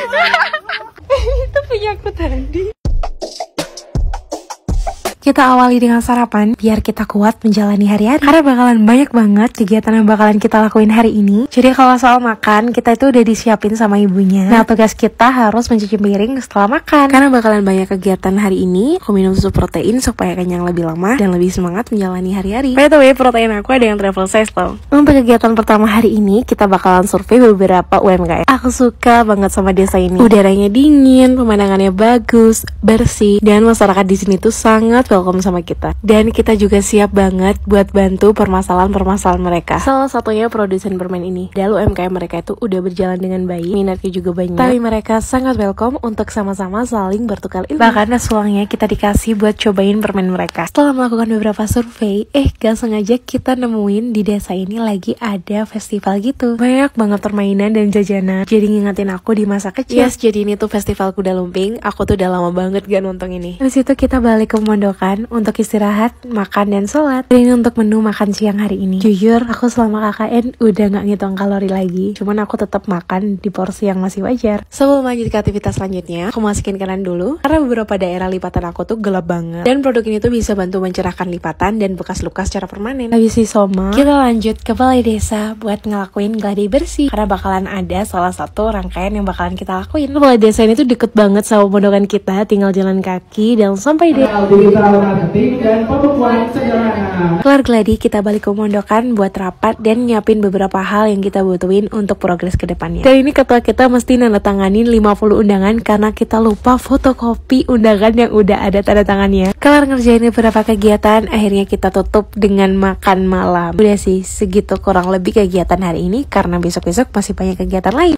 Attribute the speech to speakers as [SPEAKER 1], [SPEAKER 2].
[SPEAKER 1] Itu punya aku tadi. Kita awali dengan sarapan biar kita kuat menjalani hari-hari. Karena bakalan banyak banget kegiatan yang bakalan kita lakuin hari ini. Jadi kalau soal makan, kita itu udah disiapin sama ibunya. Nah, tugas kita harus mencuci piring setelah makan. Karena bakalan banyak kegiatan hari ini, aku minum susu protein supaya kenyang lebih lama dan lebih semangat menjalani hari-hari. By the way, protein aku ada yang travel size loh. Untuk kegiatan pertama hari ini, kita bakalan survei beberapa UMKM. Aku suka banget sama desa ini. Udaranya dingin, pemandangannya bagus, bersih, dan masyarakat di sini tuh sangat welcome sama kita. Dan kita juga siap banget buat bantu permasalahan-permasalahan mereka. Salah satunya produsen permen ini. Dalu UMKM mereka itu udah berjalan dengan baik, minatnya juga banyak. Tapi mereka sangat welcome untuk sama-sama saling bertukar ilmu. Bahkan uangnya kita dikasih buat cobain permen mereka. Setelah melakukan beberapa survei, eh gak sengaja kita nemuin di desa ini lagi ada festival gitu. Banyak banget permainan dan jajanan. Jadi ngingetin aku di masa kecil. Yes, jadi ini tuh festival kuda lumping. Aku tuh udah lama banget gak nonton ini. Terus itu kita balik ke Mondok makan untuk istirahat, makan dan sholat. Ini untuk menu makan siang hari ini. Jujur, aku selama KKN udah nggak ngitung kalori lagi. Cuman aku tetap makan di porsi yang masih wajar. Sebelum lanjut ke aktivitas selanjutnya, aku masukin kanan dulu. Karena beberapa daerah lipatan aku tuh gelap banget. Dan produk ini tuh bisa bantu mencerahkan lipatan dan bekas luka secara permanen. Habis si soma, kita lanjut ke balai desa buat ngelakuin gladi bersih. Karena bakalan ada salah satu rangkaian yang bakalan kita lakuin. Balai desa ini tuh deket banget sama pondokan kita, tinggal jalan kaki dan sampai deh dan pembukuan sederhana. Kelar gladi, kita balik ke mondokan buat rapat dan nyiapin beberapa hal yang kita butuhin untuk progres ke depannya. Kali ini ketua kita mesti nanda tanganin 50 undangan karena kita lupa fotokopi undangan yang udah ada tanda tangannya. Kelar ngerjain beberapa kegiatan, akhirnya kita tutup dengan makan malam. Udah sih, segitu kurang lebih kegiatan hari ini karena besok-besok masih banyak kegiatan lain.